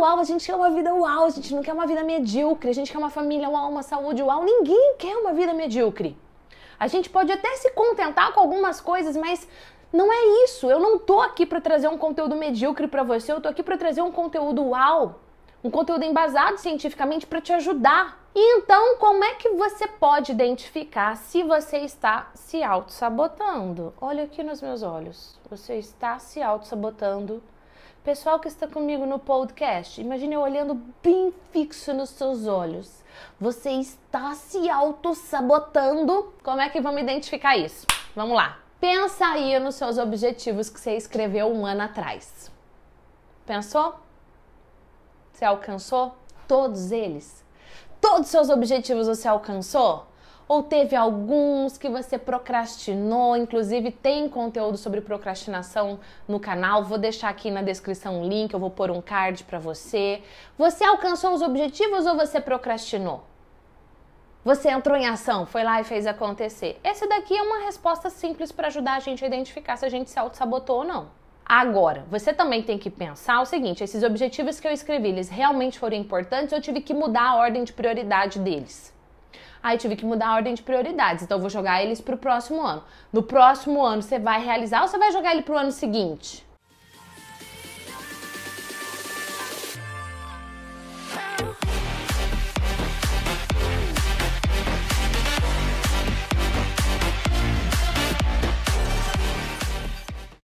uau, a gente quer uma vida uau, a gente não quer uma vida medíocre, a gente quer uma família uau, uma saúde uau. Ninguém quer uma vida medíocre. A gente pode até se contentar com algumas coisas, mas não é isso. Eu não tô aqui para trazer um conteúdo medíocre para você, eu tô aqui para trazer um conteúdo uau, um conteúdo embasado cientificamente para te ajudar. E então, como é que você pode identificar se você está se auto-sabotando? Olha aqui nos meus olhos. Você está se auto-sabotando. Pessoal que está comigo no podcast, imagine eu olhando bem fixo nos seus olhos. Você está se auto-sabotando. Como é que vamos identificar isso? Vamos lá. Pensa aí nos seus objetivos que você escreveu um ano atrás. Pensou? Você alcançou todos eles? Todos os seus objetivos você alcançou? Ou teve alguns que você procrastinou? Inclusive, tem conteúdo sobre procrastinação no canal. Vou deixar aqui na descrição o link, eu vou pôr um card para você. Você alcançou os objetivos ou você procrastinou? Você entrou em ação, foi lá e fez acontecer. Esse daqui é uma resposta simples para ajudar a gente a identificar se a gente se auto-sabotou ou não. Agora, você também tem que pensar o seguinte: esses objetivos que eu escrevi, eles realmente foram importantes eu tive que mudar a ordem de prioridade deles? Aí tive que mudar a ordem de prioridades, então eu vou jogar eles para o próximo ano. No próximo ano você vai realizar ou você vai jogar ele para o ano seguinte?